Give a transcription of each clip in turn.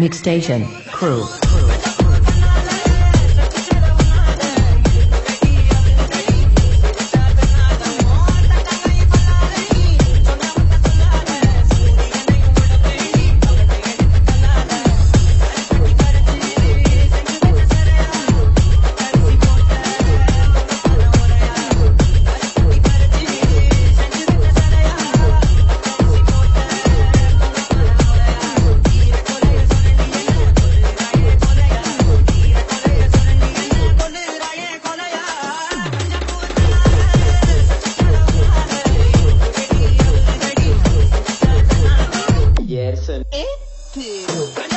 Mixstation Crew. listen. It's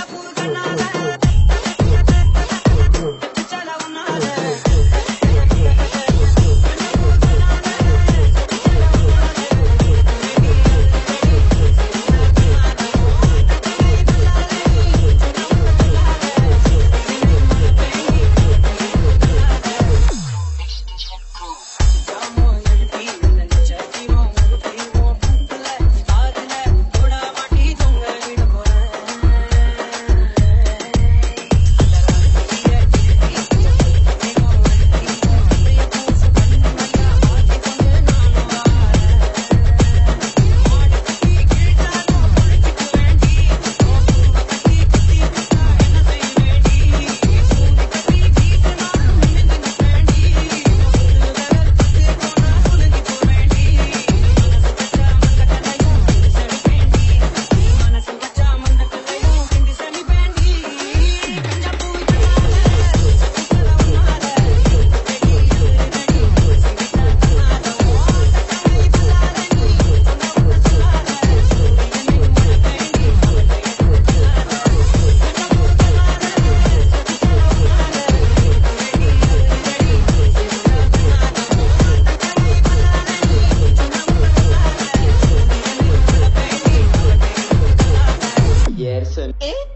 Yes, and. Eh?